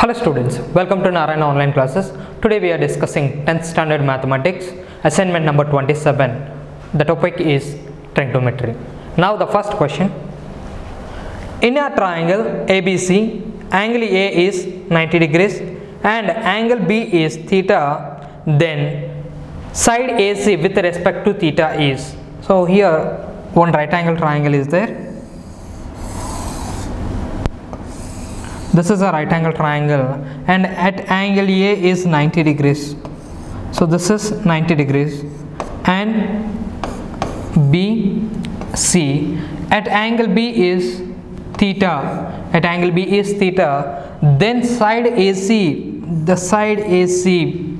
Hello students, welcome to Narayana online classes. Today we are discussing 10th standard mathematics assignment number 27. The topic is trigonometry. Now the first question. In a triangle ABC, angle A is 90 degrees and angle B is theta, then side AC with respect to theta is. So here one right angle triangle is there this is a right angle triangle and at angle A is 90 degrees. So this is 90 degrees and B C. At angle B is theta. At angle B is theta. Then side AC the side AC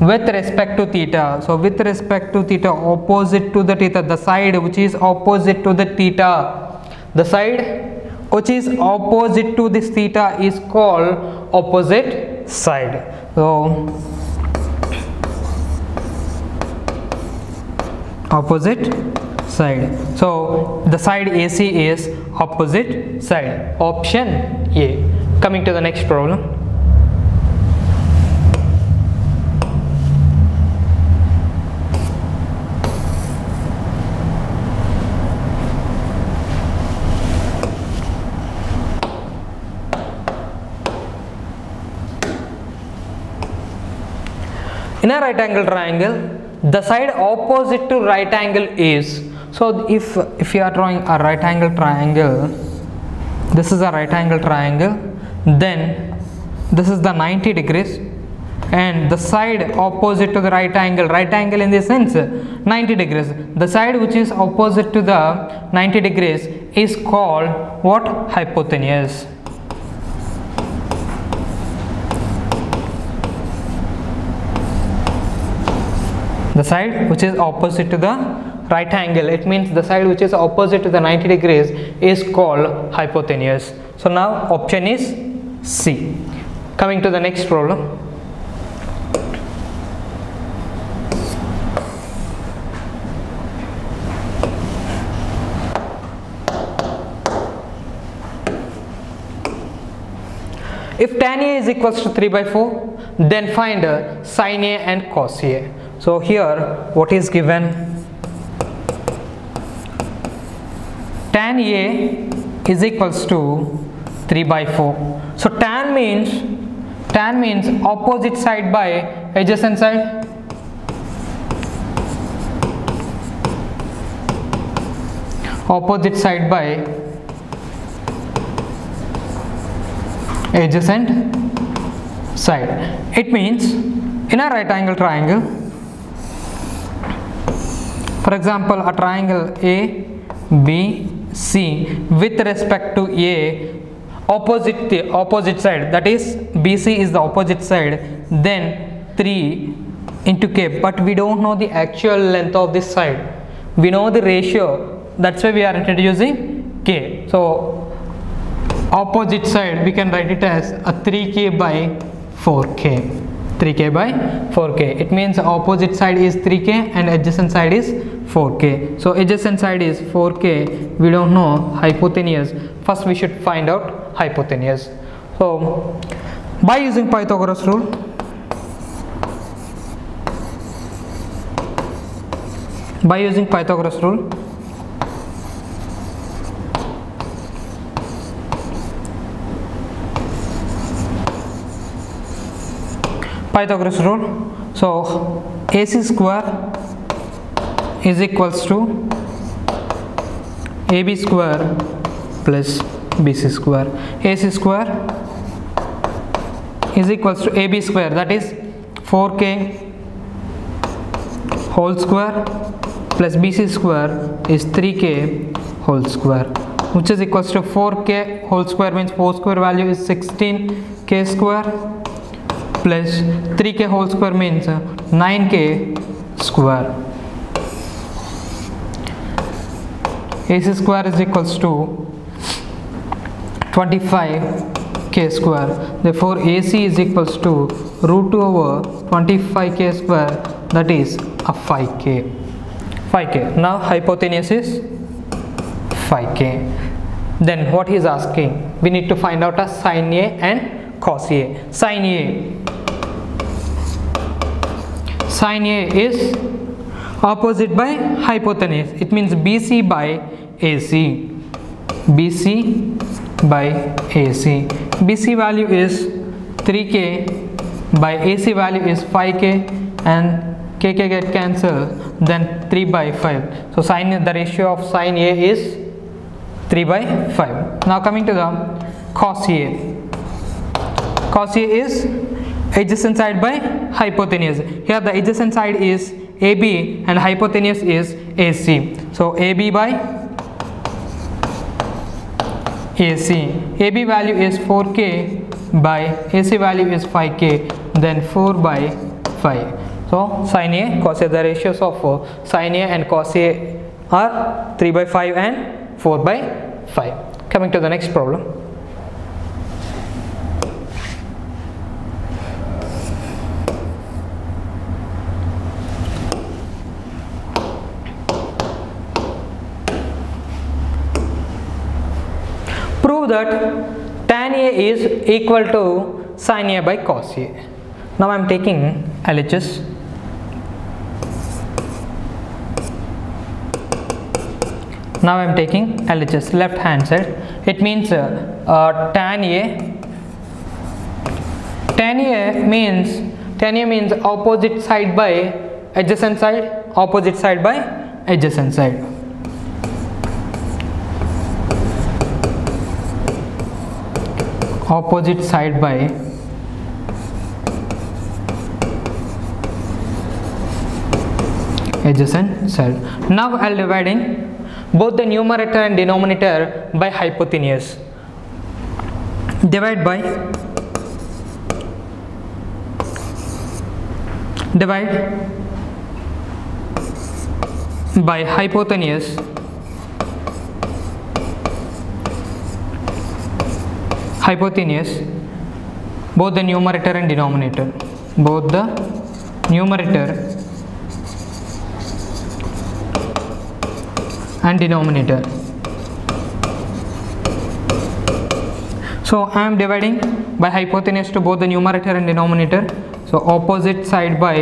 with respect to theta. So with respect to theta opposite to the theta. The side which is opposite to the theta. The side which is opposite to this theta is called opposite side. So opposite side. So the side AC is opposite side. Option A. Coming to the next problem in a right angle triangle the side opposite to right angle is. So if if you are drawing a right angle triangle this is a right angle triangle then this is the 90 degrees and the side opposite to the right angle right angle in this sense 90 degrees. The side which is opposite to the 90 degrees is called what? Hypotenuse the side which is opposite to the right angle. It means the side which is opposite to the 90 degrees is called hypotenuse. So now option is c. Coming to the next problem if tan a is equals to 3 by 4 then find uh, sin a and cos a so here what is given? Tan a is equals to 3 by 4 so tan means tan means opposite side by adjacent side. Opposite side by adjacent side. It means in a right angle triangle for example a triangle a b c with respect to a opposite the opposite side that is bc is the opposite side then 3 into k. But we don't know the actual length of this side. We know the ratio. That's why we are introducing k. So opposite side we can write it as a 3k by 4k 3k by 4k it means opposite side is 3k and adjacent side is 4k so adjacent side is 4k we don't know. Hypotenuse. First we should find out hypotenuse. So by using pythagoras rule by using pythagoras rule Pythagoras rule. So AC square is equals to AB square plus BC square. AC square is equals to AB square that is 4K whole square plus BC square is 3K whole square which is equals to 4K whole square means 4 square value is 16K square plus 3k whole square means 9k square AC square is equals to 25k square. Therefore AC is equals to root 2 over 25k square. That is a 5k 5k now hypotenuse is 5k then what he is asking? We need to find out a sin a and cos A. Sin A. Sin A is opposite by hypotenuse. It means BC by AC. BC by AC. BC value is 3K by AC value is 5K and KK get cancelled then 3 by 5. So sin the ratio of sine A is 3 by 5. Now coming to the cos A. Cos A is adjacent side by hypotenuse. Here the adjacent side is AB and hypotenuse is AC. So AB by AC. AB value is 4K by AC value is 5K then 4 by 5. So sin A, cos A, the ratios of uh, sin A and cos A are 3 by 5 and 4 by 5. Coming to the next problem. Prove that tan A is equal to sin A by cos A. Now I am taking LHS. Now I am taking LHS left hand side. It means uh, uh, tan A. Tan A means tan A means opposite side by adjacent side, opposite side by adjacent side. Opposite side by adjacent side. Now I will dividing both the numerator and denominator by hypotenuse. Divide by divide by hypotenuse hypotenuse both the numerator and denominator. Both the numerator and denominator. So I am dividing by hypotenuse to both the numerator and denominator. So opposite side by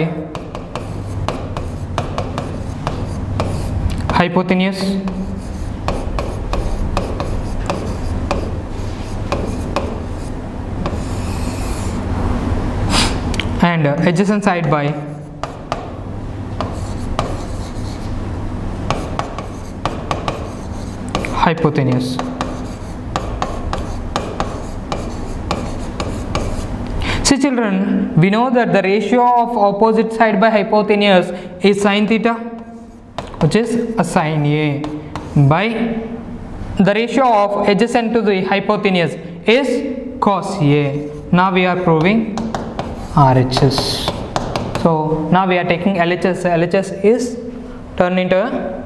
hypotenuse and adjacent side by hypotenuse. See children, we know that the ratio of opposite side by hypotenuse is sine theta which is a sine A by the ratio of adjacent to the hypotenuse is cos A. Now we are proving RHS. So now we are taking LHS. LHS is turned into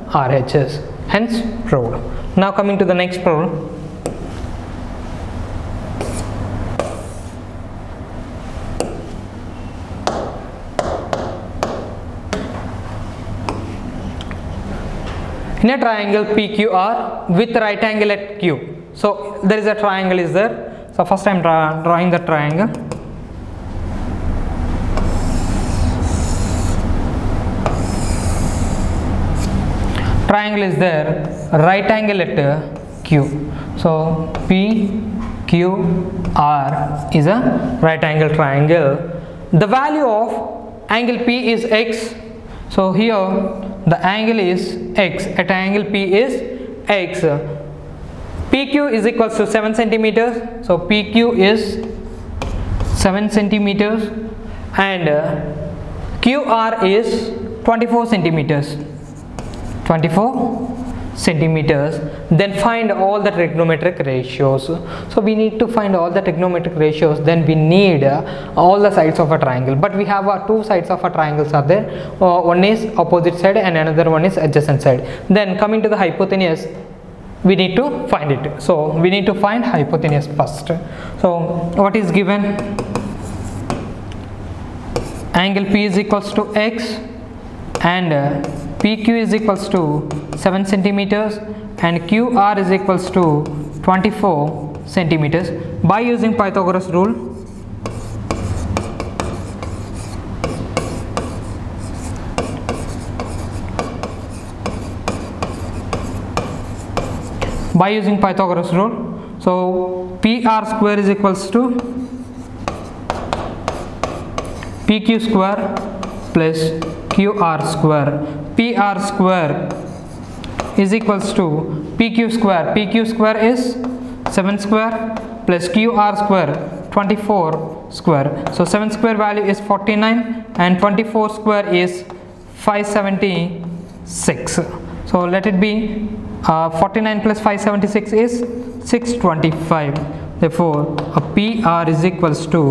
RHS. Hence proved. Now coming to the next problem. In a triangle PQR with right angle at Q. So there is a triangle is there. So first I am draw, drawing the triangle. Triangle is there right angle at q. So p q r is a right angle triangle. The value of angle p is x. So here the angle is x. At angle p is x. Pq is equals to 7 centimeters. So pq is 7 centimeters. And uh, qr is 24 centimeters 24 centimeters then find all the trigonometric ratios. So we need to find all the trigonometric ratios then we need uh, all the sides of a triangle. But we have uh, two sides of a triangles are there. Uh, one is opposite side and another one is adjacent side. Then coming to the hypotenuse we need to find it. So we need to find hypotenuse first. So what is given? Angle p is equals to x and uh, PQ is equals to 7 centimeters and QR is equals to 24 centimeters by using Pythagoras rule. by using Pythagoras rule so PR square is equals to PQ square plus qr square. Pr square is equals to pq square. Pq square is 7 square plus qr square 24 square. So 7 square value is 49 and 24 square is 576 so let it be uh, 49 plus 576 is 625 therefore a pr is equals to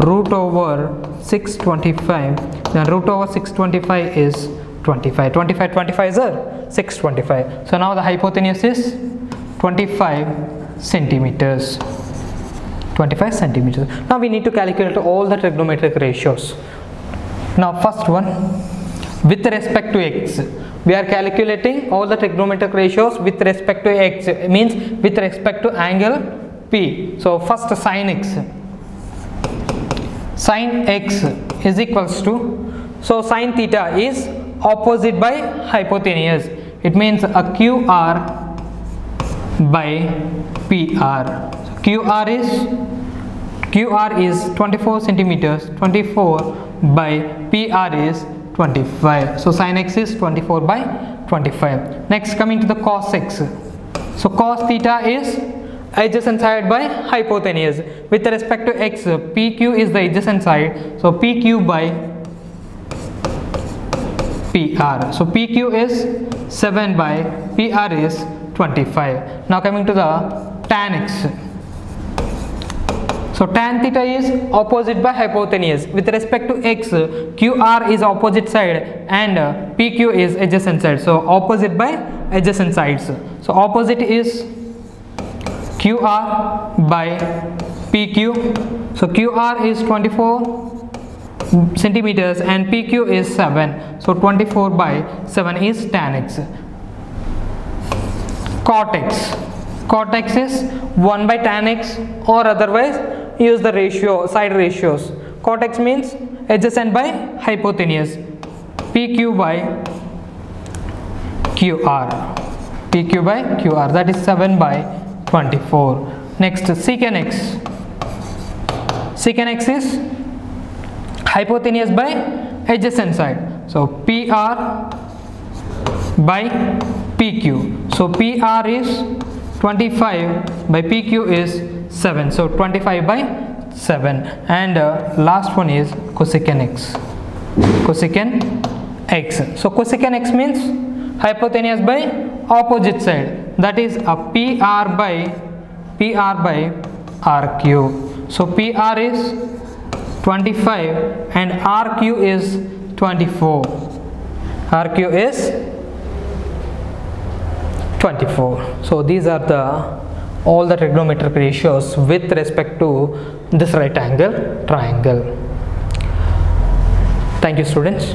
root over 625 then root over 625 is 25 25 25 is a 625 so now the hypotenuse is 25 centimeters. 25 centimeters. Now we need to calculate all the trigonometric ratios. Now first one with respect to x we are calculating all the trigonometric ratios with respect to x. Means with respect to angle p. So first sine x. Sine x is equals to so sine theta is opposite by hypotenuse. It means a qr by pr so qr is qr is 24 centimeters 24 by pr is 25 so sine x is 24 by 25 next coming to the cos x. So cos theta is adjacent side by hypotenuse. With respect to x pq is the adjacent side. So pq by pr so pq is 7 by pr is 25 now coming to the tan x. So tan theta is opposite by hypotenuse. With respect to x qr is opposite side and pq is adjacent side so opposite by adjacent sides. So opposite is qr by pq so qr is 24 centimeters and pq is 7 so 24 by 7 is tan x. Cot x. Cot x is 1 by tan x or otherwise use the ratio side ratios. Cot x means adjacent by hypotenuse. Pq by qr pq by qr that is 7 by 24 next secant x. Secant x is hypotenuse by adjacent side. So pr by pq so pr is 25 by pq is 7 so 25 by 7 and uh, last one is cosecant x. Cosecant x. So cosecant x means hypotenuse by opposite side that is a pr by pr by rq so pr is 25 and rq is 24 rq is 24 so these are the all the trigonometric ratios with respect to this right angle triangle. Thank you students